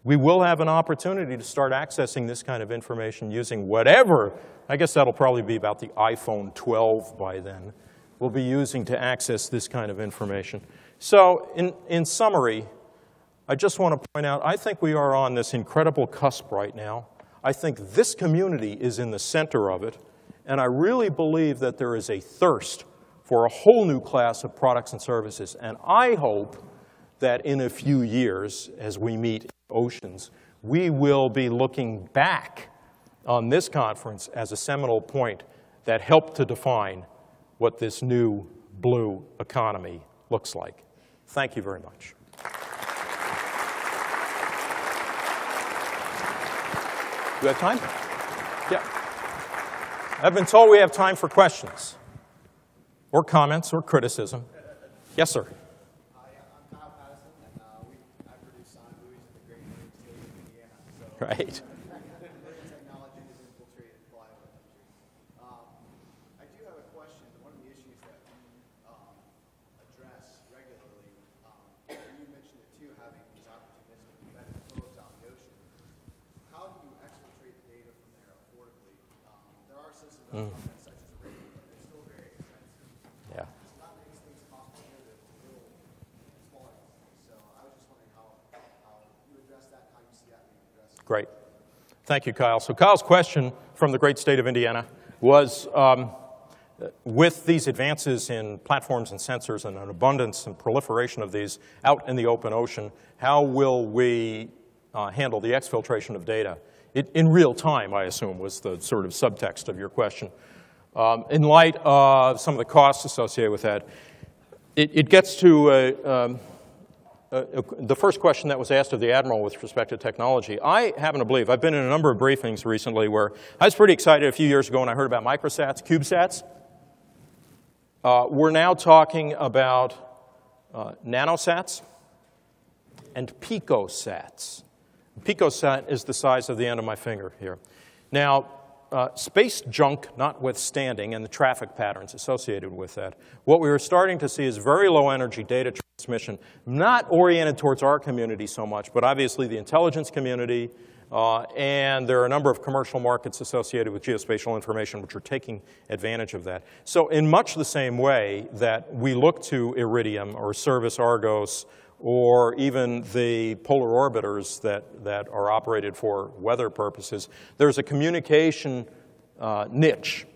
we will have an opportunity to start accessing this kind of information using whatever, I guess that'll probably be about the iPhone 12 by then, we'll be using to access this kind of information. So in, in summary, I just want to point out, I think we are on this incredible cusp right now. I think this community is in the center of it, and I really believe that there is a thirst for a whole new class of products and services. And I hope that in a few years, as we meet oceans, we will be looking back on this conference as a seminal point that helped to define what this new blue economy looks like. Thank you very much. Do we have time? Yeah. I've been told we have time for questions or comments or criticism. Yes, sir. Right. Great. Thank you, Kyle. So Kyle's question from the great state of Indiana was, um, with these advances in platforms and sensors and an abundance and proliferation of these out in the open ocean, how will we uh, handle the exfiltration of data? It, in real time, I assume, was the sort of subtext of your question. Um, in light of some of the costs associated with that, it, it gets to um, the first question that was asked of the Admiral with respect to technology. I happen to believe, I've been in a number of briefings recently where I was pretty excited a few years ago when I heard about microsats, CubeSats. Uh, we're now talking about uh, nanosats and picosats. Picosat is the size of the end of my finger here. Now, uh, space junk notwithstanding and the traffic patterns associated with that, what we are starting to see is very low energy data transmission, not oriented towards our community so much, but obviously the intelligence community, uh, and there are a number of commercial markets associated with geospatial information which are taking advantage of that. So in much the same way that we look to Iridium or Service Argos or even the polar orbiters that, that are operated for weather purposes, there's a communication uh, niche,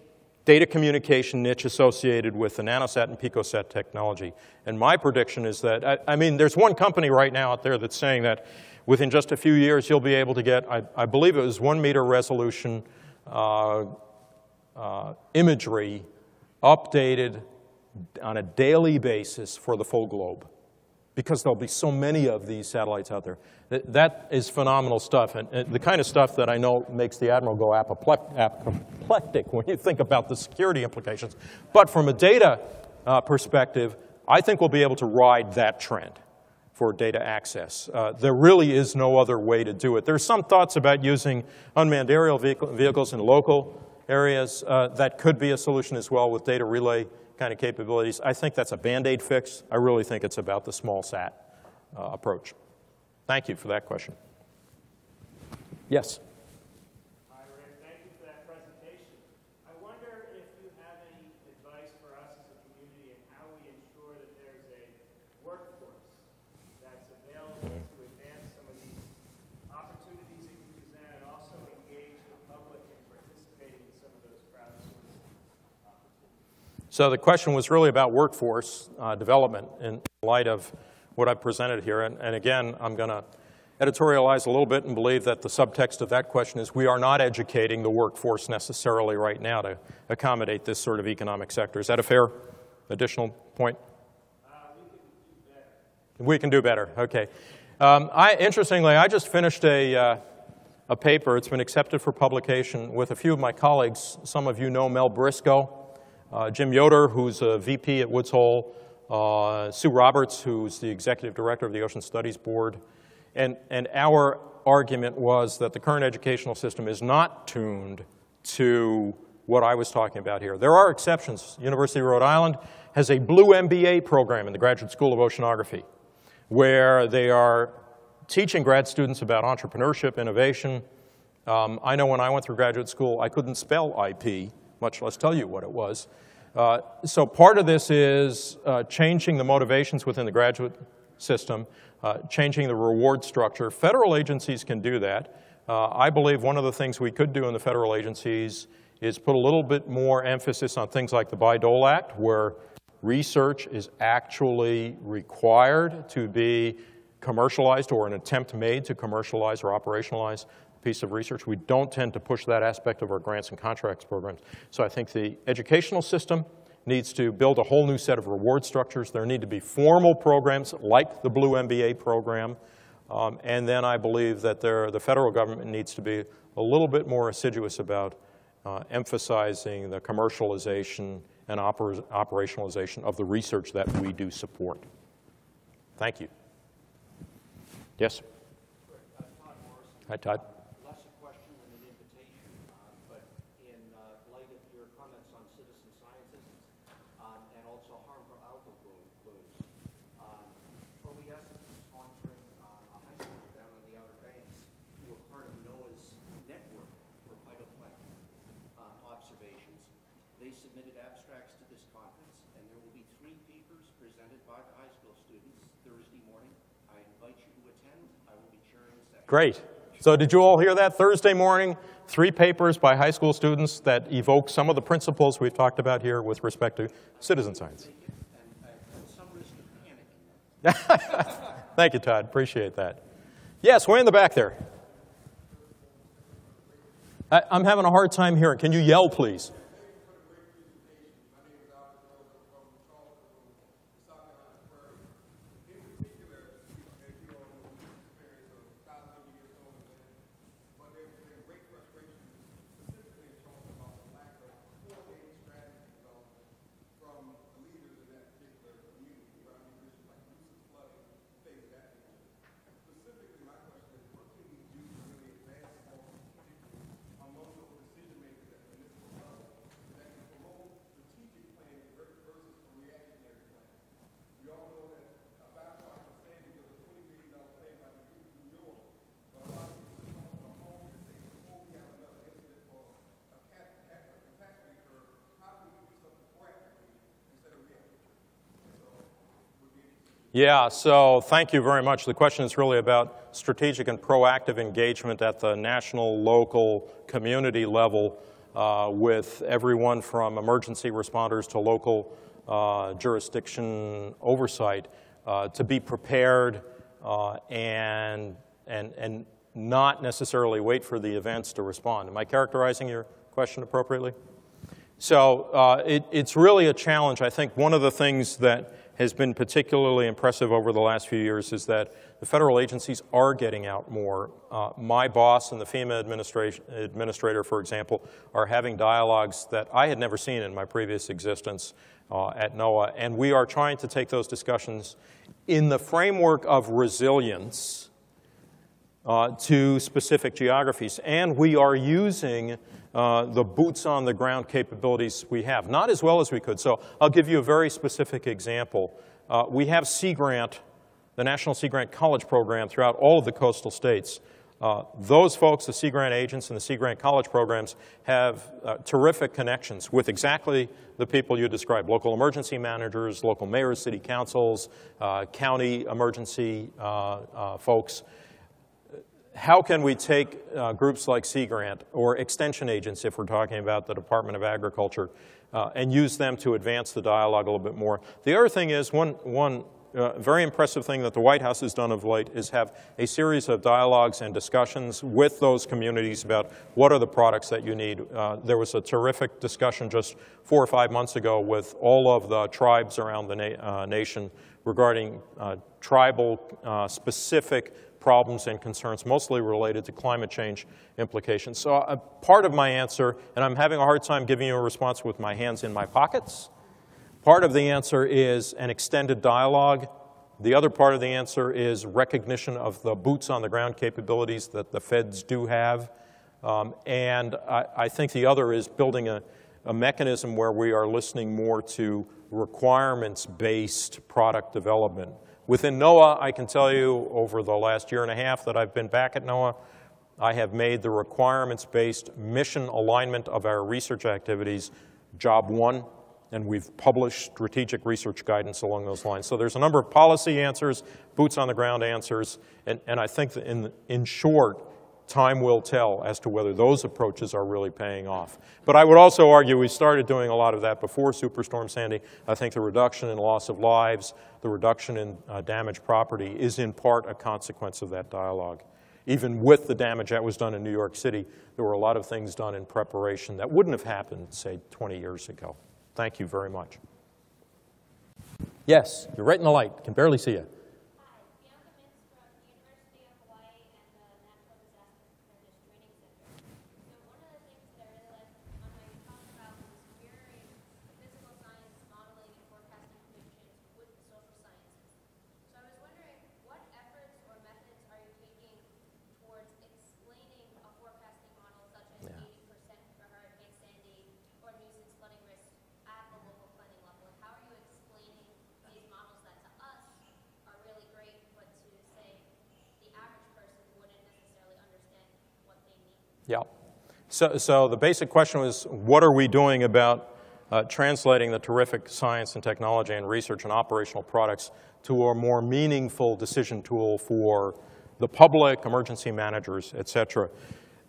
data communication niche associated with the nanosat and picosat technology. And my prediction is that, I, I, mean, there's one company right now out there that's saying that within just a few years you'll be able to get, I, I believe it was one meter resolution uh, uh, imagery updated on a daily basis for the full globe because there'll be so many of these satellites out there. That, that is phenomenal stuff, and, and, the kind of stuff that I know makes the Admiral go apoplectic when you think about the security implications. But from a data uh, perspective, I think we'll be able to ride that trend for data access. Uh, there really is no other way to do it. There's some thoughts about using unmanned aerial vehicle, vehicles in local areas. Uh, that could be a solution as well with data relay kind of capabilities. I think that's a Band-Aid fix. I really think it's about the small sat uh, approach. Thank you for that question. Yes? So the question was really about workforce uh, development in light of what I've presented here. And, and again, I'm going to editorialize a little bit and believe that the subtext of that question is we are not educating the workforce necessarily right now to accommodate this sort of economic sector. Is that a fair additional point? Uh, we, can do better. Okay. Um, I, interestingly, I just finished a, uh, a paper. It's been accepted for publication with a few of my colleagues. Some of you know Mel Briscoe uh, Jim Yoder, who's a VP at Woods Hole, uh, Sue Roberts, who's the executive director of the Ocean Studies Board. And, and our argument was that the current educational system is not tuned to what I was talking about here. There are exceptions. University of Rhode Island has a blue MBA program in the Graduate School of Oceanography where they are teaching grad students about entrepreneurship, innovation. Um, I know when I went through graduate school, I couldn't spell IP, much less tell you what it was. Uh, so part of this is uh, changing the motivations within the graduate system, uh, changing the reward structure. Federal agencies can do that. Uh, I believe one of the things we could do in the federal agencies is put a little bit more emphasis on things like the Bayh-Dole Act, where research is actually required to be commercialized or an attempt made to commercialize or operationalize piece of research. We don't tend to push that aspect of our grants and contracts programs. So I think the educational system needs to build a whole new set of reward structures. There need to be formal programs like the Blue MBA program. Um, and then I believe that there, the federal government needs to be a little bit more assiduous about uh, emphasizing the commercialization and oper operationalization of the research that we do support. Thank you. Yes? Hi, Todd. Less a question than an invitation, uh, but in uh, light of your comments on citizen sciences um, and also harmful algal blooms, um, OES is sponsoring uh, a high school down on the Outer Banks who are part of NOAA's network for phytoplankton uh, observations. They submitted abstracts to this conference, and there will be three papers presented by the high school students Thursday morning. I invite you to attend. I will be chairing the session. Great. So did you all hear that? Thursday morning, three papers by high school students that evoke some of the principles we've talked about here with respect to citizen science. Thank you, Todd. Appreciate that. Yes, way in the back there. I, I'm having a hard time hearing. Can you yell, please? Yeah, so thank you very much. The question is really about strategic and proactive engagement at the national, local, community level uh, with everyone from emergency responders to local uh, jurisdiction oversight uh, to be prepared uh, and, and, and not necessarily wait for the events to respond. Am I characterizing your question appropriately? So uh, it, it's really a challenge. I think one of the things that has been particularly impressive over the last few years is that the federal agencies are getting out more. Uh, my boss and the FEMA administrator, for example, are having dialogues that I had never seen in my previous existence uh, at NOAA, and we are trying to take those discussions in the framework of resilience uh, to specific geographies. And we are using uh, the boots on the ground capabilities we have, not as well as we could. So I'll give you a very specific example. Uh, we have Sea Grant, the National Sea Grant College Program throughout all of the coastal states. Uh, those folks, the Sea Grant agents and the Sea Grant College programs, have uh, terrific connections with exactly the people you described, local emergency managers, local mayors, city councils, uh, county emergency uh, folks, how can we take uh, groups like Sea Grant or extension agents, if we're talking about the Department of Agriculture, uh, and use them to advance the dialogue a little bit more? The other thing is, one, one uh, very impressive thing that the White House has done of late is have a series of dialogues and discussions with those communities about what are the products that you need. Uh, there was a terrific discussion just four or five months ago with all of the tribes around the na uh, nation regarding uh, tribal specific problems and concerns, mostly related to climate change implications. So a part of my answer, and I'm having a hard time giving you a response with my hands in my pockets, part of the answer is an extended dialogue. The other part of the answer is recognition of the boots on the ground capabilities that the feds do have Um, and I, I think the other is building a, a mechanism where we are listening more to requirements-based product development. Within NOAA, I can tell you over the last year and a half that I've been back at NOAA, I have made the requirements-based mission alignment of our research activities job one, and we've published strategic research guidance along those lines. So there's a number of policy answers, boots on the ground answers, and, and I think that in, in short, time will tell as to whether those approaches are really paying off. But I would also argue we started doing a lot of that before Superstorm Sandy. I think the reduction in loss of lives, the reduction in uh, damaged property is in part a consequence of that dialogue. Even with the damage that was done in New York City, there were a lot of things done in preparation that wouldn't have happened, say, 20 years ago. Thank you very much. Yes, you're right in the light. Can barely see you. Hi, Bianca Mintz from the University of Hawaii and the Natural Disaster Preparedness Training Center. So one of the things that I really liked on how you talked about was mirroring the physical science modeling and forecasting predictions with the social sciences. So I was wondering, what efforts or methods are you taking towards explaining a forecasting model such as Yeah. eighty percent for Hurricane Sandy or nuisance flooding risk at the local planning level? And how are you explaining these models that to us are really great, but to say the average person wouldn't necessarily understand what they need? Yeah. So, so the basic question was, what are we doing about uh, translating the terrific science and technology and research and operational products to a more meaningful decision tool for the public, emergency managers, et cetera?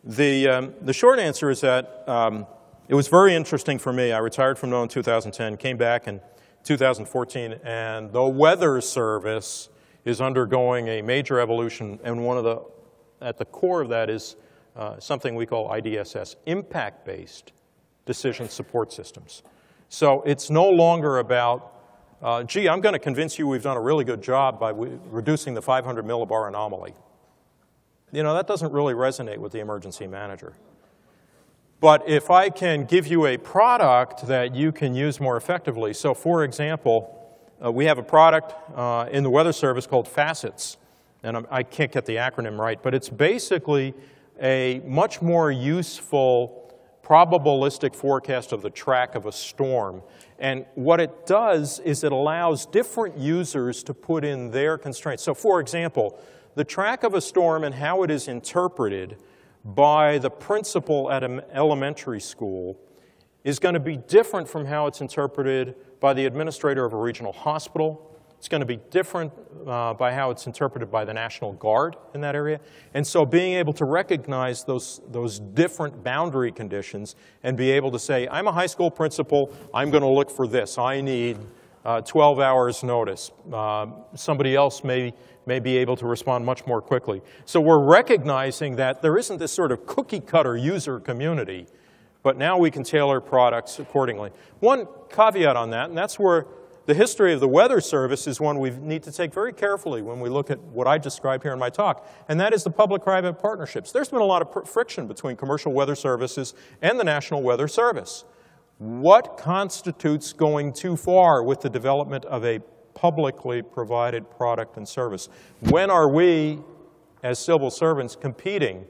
The, um, the short answer is that um, it was very interesting for me. I retired from NOAA in 2010, came back in 2014, and the Weather Service is undergoing a major evolution, and one of the, at the core of that is uh, something we call IDSS, impact-based decision support systems. So it's no longer about, uh, gee, I'm going to convince you we've done a really good job by reducing the 500 millibar anomaly. You know, that doesn't really resonate with the emergency manager. But if I can give you a product that you can use more effectively, so for example, uh, we have a product uh, in the Weather Service called Facets, and I'm, I can't get the acronym right, but it's basically a much more useful probabilistic forecast of the track of a storm. And what it does is it allows different users to put in their constraints. So, for example, the track of a storm and how it is interpreted by the principal at an elementary school is going to be different from how it's interpreted by the administrator of a regional hospital. It's going to be different uh, by how it's interpreted by the National Guard in that area. And so being able to recognize those, those different boundary conditions and be able to say, I'm a high school principal, I'm going to look for this. I need uh, 12 hours notice. Uh, somebody else may, may be able to respond much more quickly. So we're recognizing that there isn't this sort of cookie cutter user community, but now we can tailor products accordingly. One caveat on that, and that's where the history of the Weather Service is one we need to take very carefully when we look at what I describe here in my talk, and that is the public-private partnerships. There's been a lot of friction between commercial weather services and the National Weather Service. What constitutes going too far with the development of a publicly provided product and service? When are we, as civil servants, competing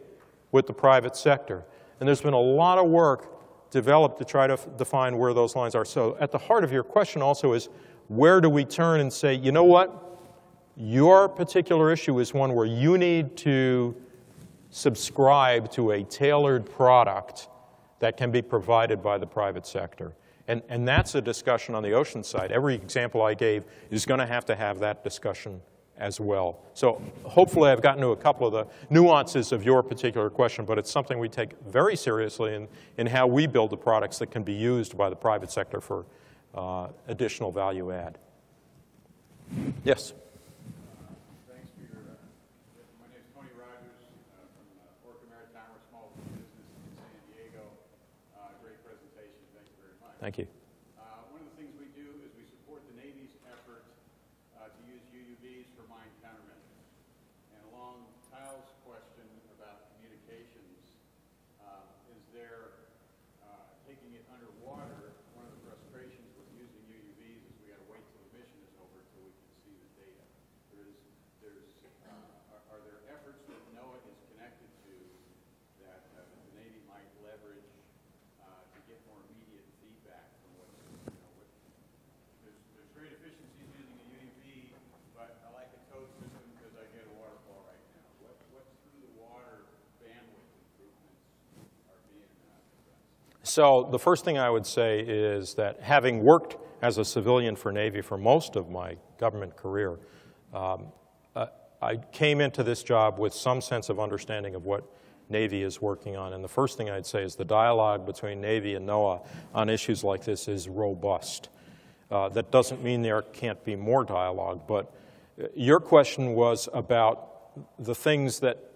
with the private sector? And there's been a lot of work developed to try to define where those lines are. So at the heart of your question also is, where do we turn and say, you know what? Your particular issue is one where you need to subscribe to a tailored product that can be provided by the private sector. And, and that's a discussion on the ocean side. Every example I gave is going to have to have that discussion as well. So hopefully I've gotten to a couple of the nuances of your particular question, but it's something we take very seriously in, in how we build the products that can be used by the private sector for uh, additional value add. Yes? Thank for your, uh, my name's Tony Rogers, uh, from uh, Orca Maritime, we're a small business in San Diego. Uh, Great presentation, thank you very much. Thank you. Uh, One of the things we do is we support the Navy's effort uh, to use UUVs for mine countermeasures. And along Kyle's question about communications, uh, is there, uh, taking it underwater, one of the frustrations with using UUVs is we gotta wait till the mission is over till we can see the data. There is, there's, uh, are, are there efforts that NOAA is connected to that uh, the get more immediate feedback from what's, you know, what, there's, there's great efficiencies using a UUV, but I like a code system because I get a waterfall right now. What, what through the water bandwidth improvements are being uh, addressed? So the first thing I would say is that having worked as a civilian for Navy for most of my government career, um, uh, I came into this job with some sense of understanding of what Navy is working on. And the first thing I'd say is the dialogue between Navy and NOAA on issues like this is robust. Uh, that doesn't mean there can't be more dialogue, but uh, your question was about the things that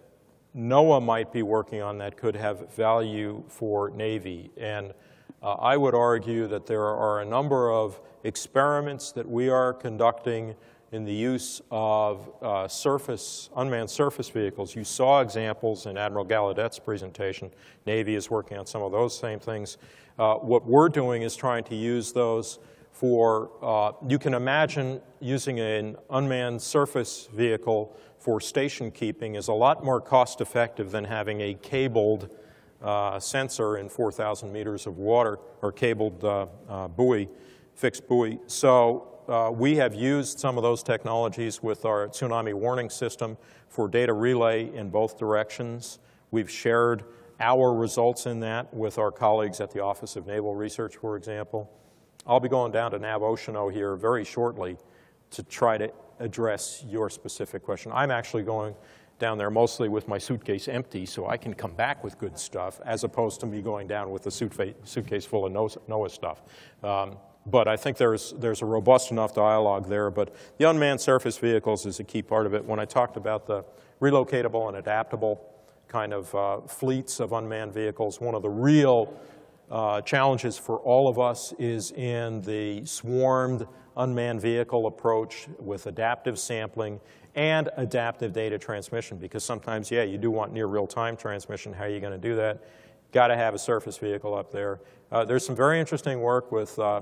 NOAA might be working on that could have value for Navy. And uh, I would argue that there are a number of experiments that we are conducting in the use of uh, surface, unmanned surface vehicles. You saw examples in Admiral Gallaudet's presentation. Navy is working on some of those same things. Uh, what we're doing is trying to use those for, uh, you can imagine using an unmanned surface vehicle for station keeping is a lot more cost effective than having a cabled uh, sensor in 4,000 meters of water or cabled uh, uh, buoy, fixed buoy. So uh, we have used some of those technologies with our tsunami warning system for data relay in both directions. We've shared our results in that with our colleagues at the Office of Naval Research, for example. I'll be going down to NAVOceano here very shortly to try to address your specific question. I'm actually going down there mostly with my suitcase empty so I can come back with good stuff as opposed to me going down with a suitcase full of NOAA stuff. Um, but I think there's, there's a robust enough dialogue there. But the unmanned surface vehicles is a key part of it. When I talked about the relocatable and adaptable kind of uh, fleets of unmanned vehicles, one of the real uh, challenges for all of us is in the swarmed unmanned vehicle approach with adaptive sampling and adaptive data transmission because sometimes, yeah, you do want near real-time transmission. How are you going to do that? Got to have a surface vehicle up there. Uh, there's some very interesting work with uh,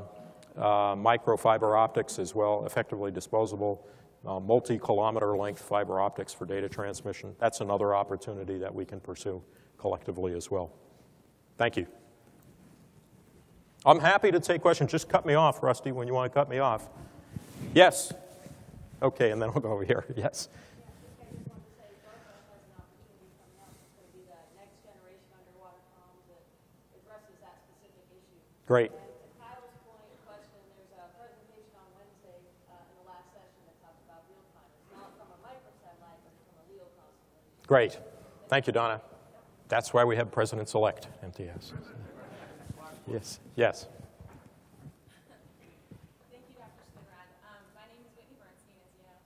uh, microfiber optics as well, effectively disposable, uh, multi-kilometer length fiber optics for data transmission. That's another opportunity that we can pursue collectively as well. Thank you. I'm happy to take questions. Just cut me off, Rusty, when you want to cut me off. Yes. Okay, and then I'll go over here. Yes. Great. Great. Thank you, Donna. That's why we have presidents-elect, MTS. Yes, yes. Thank you, Dr. Spinrad. Um, my name is Whitney Bernstein, as you know,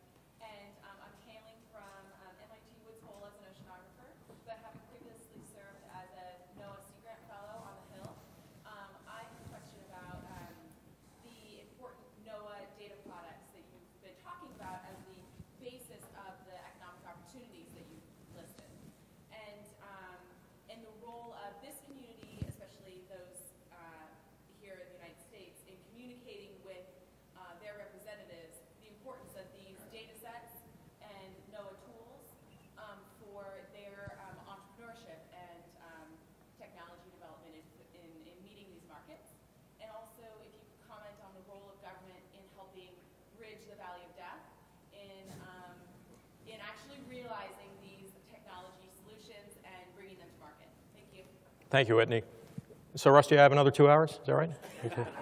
and um, I'm hailing from um, MIT Woods Hole as an oceanographer, but having previously served as a NOAA Sea Grant Fellow on the Hill. Um, I have a question about um, the important NOAA data products that you've been talking about as the basis of the economic opportunities that you've listed. And, um, and the role of this community, especially those uh, here in the United States, in communicating with uh, their representatives, the importance of these data sets and NOAA tools um, for their um, entrepreneurship and um, technology development in, in, in meeting these markets. And also, if you could comment on the role of government in helping bridge the valley of death in, um, in actually realizing these technology solutions and bringing them to market. Thank you. Thank you, Whitney. So, Rusty, I have another two hours. Is that right? Okay.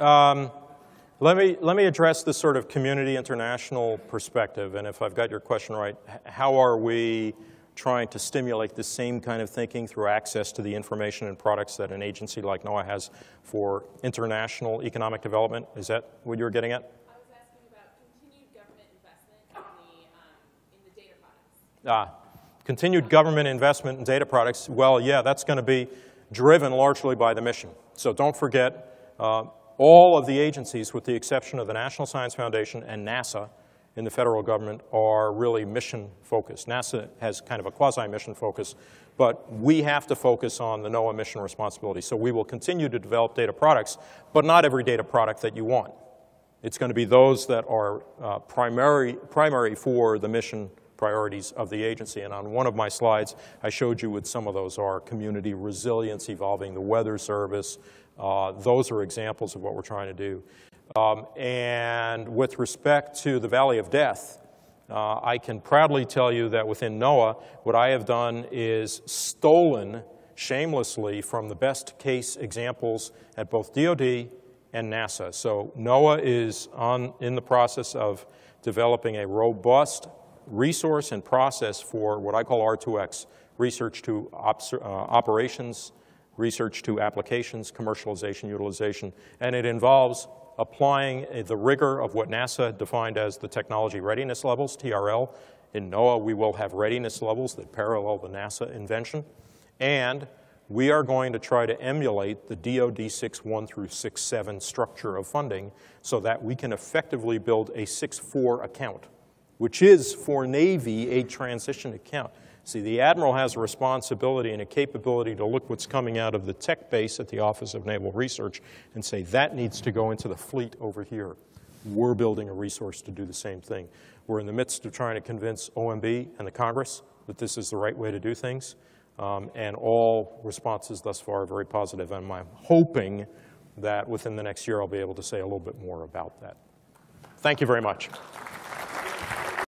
Um, let me let me address this sort of community international perspective, and if I've got your question right, how are we trying to stimulate the same kind of thinking through access to the information and products that an agency like NOAA has for international economic development? Is that what you were getting at? I was asking about continued government investment in the, um, in the data products. Ah, continued government investment in data products. Well, yeah, that's going to be driven largely by the mission. So don't forget, uh, all of the agencies, with the exception of the National Science Foundation and NASA in the federal government, are really mission focused. NASA has kind of a quasi mission focus, but we have to focus on the NOAA mission responsibility. So we will continue to develop data products, but not every data product that you want. It's going to be those that are uh, primary, primary for the mission priorities of the agency. And on one of my slides, I showed you what some of those are, community resilience, evolving the weather service. Uh, those are examples of what we're trying to do. Um, and with respect to the Valley of Death, uh, I can proudly tell you that within NOAA, what I have done is stolen shamelessly from the best case examples at both DoD and NASA. So NOAA is on, in the process of developing a robust resource and process for what I call R2X, research to uh, operations, research to applications, commercialization, utilization, and it involves applying uh, the rigor of what NASA defined as the technology readiness levels, TRL. In NOAA, we will have readiness levels that parallel the NASA invention, and we are going to try to emulate the DoD 6.1 through 6.7 structure of funding so that we can effectively build a 6.4 account, which is for Navy a transition account. See, the Admiral has a responsibility and a capability to look what's coming out of the tech base at the Office of Naval Research and say, that needs to go into the fleet over here. We're building a resource to do the same thing. We're in the midst of trying to convince OMB and the Congress that this is the right way to do things. Um, and all responses thus far are very positive. and I'm hoping that within the next year I'll be able to say a little bit more about that. Thank you very much.